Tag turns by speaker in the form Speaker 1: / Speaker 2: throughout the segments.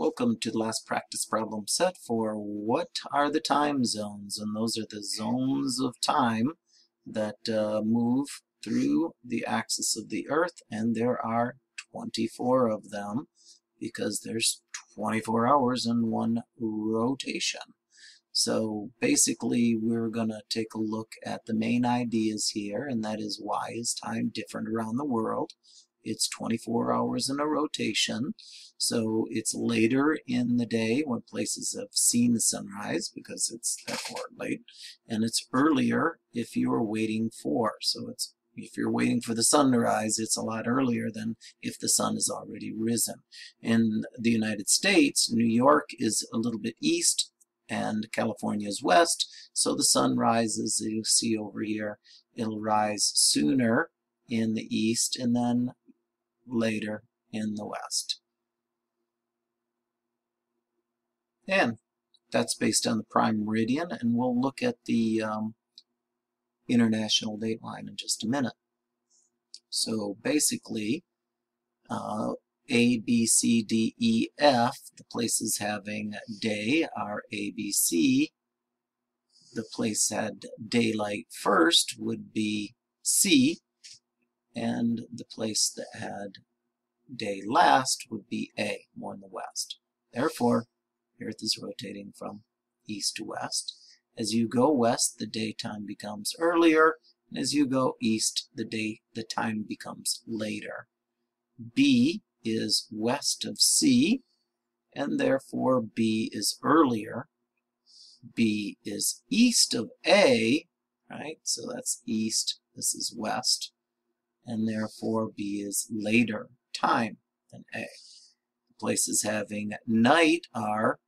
Speaker 1: Welcome to the last practice problem set for what are the time zones? And those are the zones of time that uh, move through the axis of the Earth, and there are 24 of them because there's 24 hours in one rotation. So basically, we're going to take a look at the main ideas here, and that is why is time different around the world? It's 24 hours in a rotation, so it's later in the day when places have seen the sunrise because it's that therefore late, and it's earlier if you're waiting for. So it's if you're waiting for the sun to rise, it's a lot earlier than if the sun has already risen. In the United States, New York is a little bit east and California is west, so the sun rises, you see over here, it'll rise sooner in the east and then later in the West. And that's based on the prime meridian, and we'll look at the um, international dateline in just a minute. So basically, uh, A, B, C, D, E, F, the places having day are A, B, C. The place had daylight first would be C, and the place that had day last would be A, more in the west. Therefore, Earth is rotating from east to west. As you go west, the daytime becomes earlier, and as you go east, the day the time becomes later. B is west of C, and therefore B is earlier. B is east of A, right? So that's east, this is west and therefore B is later time than A. The places having night are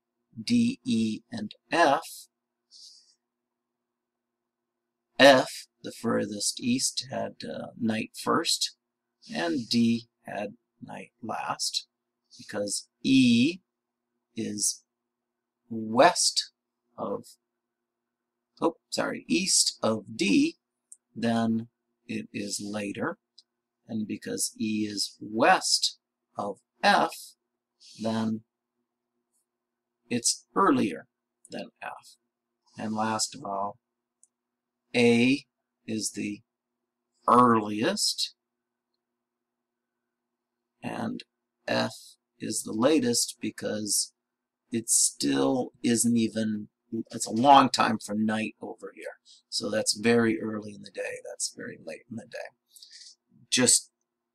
Speaker 1: D, E, and F. F, the furthest east, had uh, night first, and D had night last, because E is west of, oh, sorry, east of D, then it is later. And because E is west of F, then it's earlier than F. And last of all, A is the earliest, and F is the latest because it still isn't even, it's a long time from night over here. So that's very early in the day. That's very late in the day just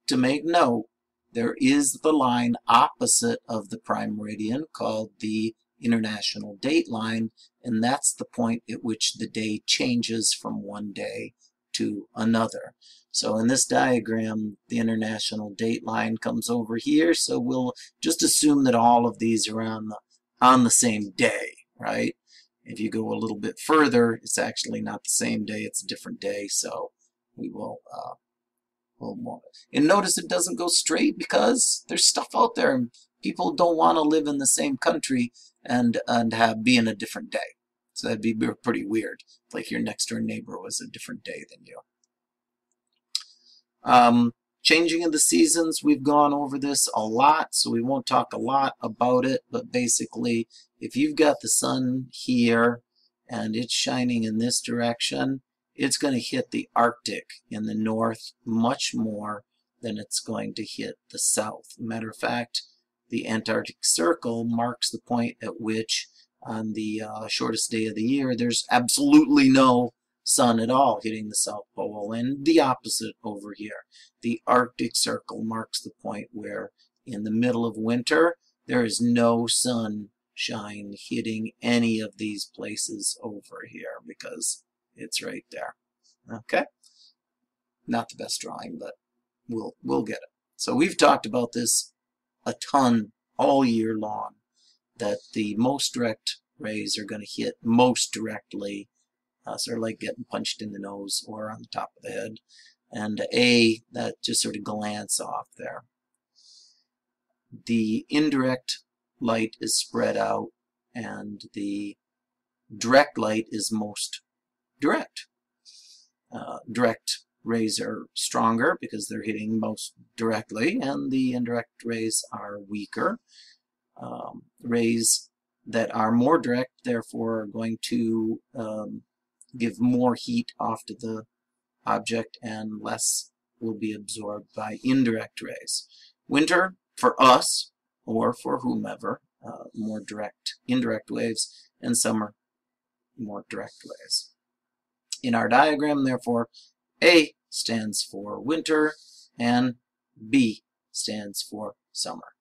Speaker 1: to make note, there is the line opposite of the prime meridian called the international date line, and that's the point at which the day changes from one day to another. So in this diagram, the international date line comes over here, so we'll just assume that all of these are on the, on the same day, right? If you go a little bit further, it's actually not the same day, it's a different day, so we will uh, and notice it doesn't go straight because there's stuff out there and people don't want to live in the same country and, and have be in a different day. So that'd be pretty weird, like your next door neighbor was a different day than you. Um, changing of the seasons, we've gone over this a lot, so we won't talk a lot about it, but basically, if you've got the sun here and it's shining in this direction, it's going to hit the Arctic in the north much more than it's going to hit the south. Matter of fact, the Antarctic Circle marks the point at which on the uh, shortest day of the year there's absolutely no sun at all hitting the South Pole and the opposite over here. The Arctic Circle marks the point where in the middle of winter there is no sunshine hitting any of these places over here because it's right there. Okay? Not the best drawing, but we'll, we'll get it. So we've talked about this a ton all year long, that the most direct rays are going to hit most directly, uh, sort of like getting punched in the nose or on the top of the head, and A, that just sort of glance off there. The indirect light is spread out, and the direct light is most direct. Uh, direct rays are stronger because they're hitting most directly, and the indirect rays are weaker. Um, rays that are more direct, therefore, are going to um, give more heat off to the object and less will be absorbed by indirect rays. Winter, for us, or for whomever, uh, more direct, indirect waves, and summer, more direct waves. In our diagram, therefore, A stands for winter and B stands for summer.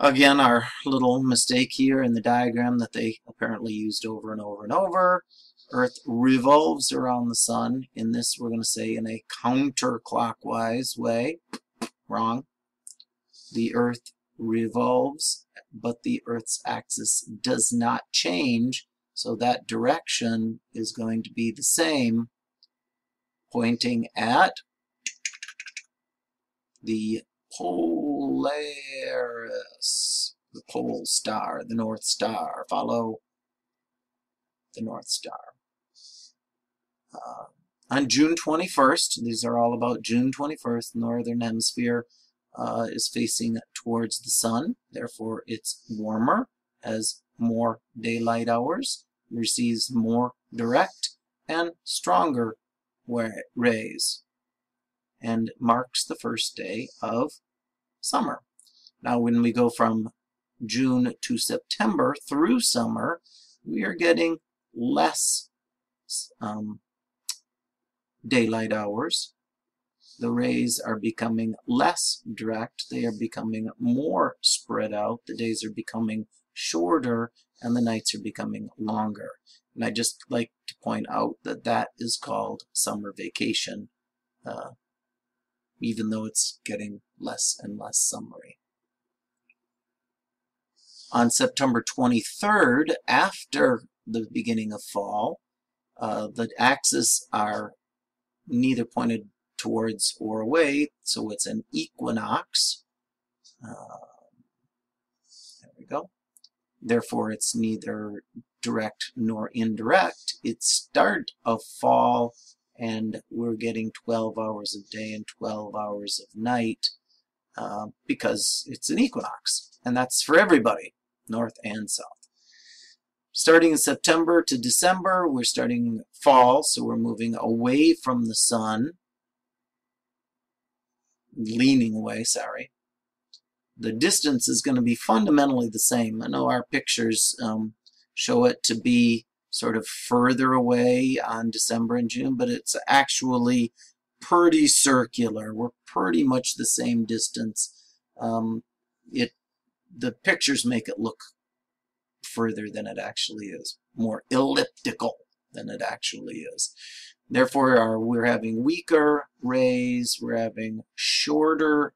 Speaker 1: Again, our little mistake here in the diagram that they apparently used over and over and over. Earth revolves around the sun. In this, we're going to say in a counterclockwise way. Wrong. The Earth revolves, but the Earth's axis does not change, so that direction is going to be the same, pointing at the Polaris, the pole star, the North Star. Follow the North Star. Uh, on June 21st, these are all about June 21st, Northern Hemisphere uh, is facing towards the sun, therefore it's warmer, has more daylight hours, receives more direct and stronger rays, and marks the first day of summer. Now when we go from June to September through summer, we are getting less um, daylight hours. The rays are becoming less direct. They are becoming more spread out. The days are becoming shorter and the nights are becoming longer. And I just like to point out that that is called summer vacation, uh, even though it's getting less and less summery. On September 23rd, after the beginning of fall, uh, the axes are neither pointed towards or away, so it's an equinox. Uh, there we go. Therefore, it's neither direct nor indirect. It's start of fall, and we're getting 12 hours of day and 12 hours of night uh, because it's an equinox, and that's for everybody, north and south. Starting in September to December, we're starting fall, so we're moving away from the sun, leaning away, sorry. The distance is going to be fundamentally the same. I know our pictures um, show it to be sort of further away on December and June, but it's actually pretty circular. We're pretty much the same distance. Um, it the pictures make it look further than it actually is, more elliptical than it actually is. Therefore, our, we're having weaker rays, we're having shorter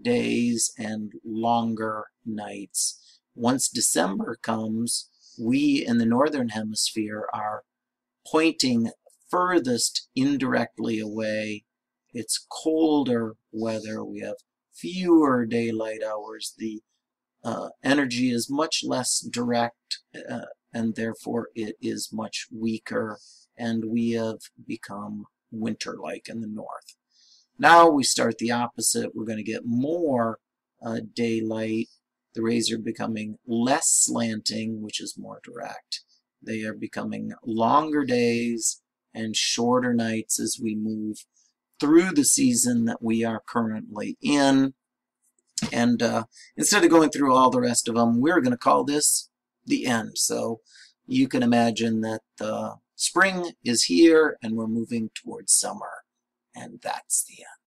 Speaker 1: days and longer nights. Once December comes, we in the northern hemisphere are pointing furthest indirectly away. It's colder weather. We have fewer daylight hours. The uh, energy is much less direct uh, and therefore it is much weaker and we have become winter-like in the north. Now we start the opposite. We're going to get more uh, daylight. The rays are becoming less slanting, which is more direct. They are becoming longer days and shorter nights as we move through the season that we are currently in. And uh, instead of going through all the rest of them, we're going to call this the end. So you can imagine that the spring is here and we're moving towards summer. And that's the end.